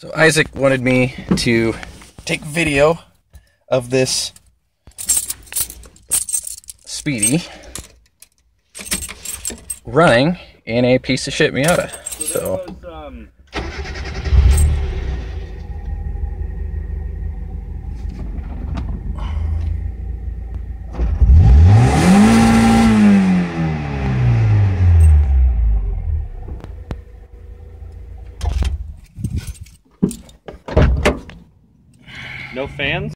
So Isaac wanted me to take video of this Speedy running in a piece of shit Miata. So, was, um, no fans?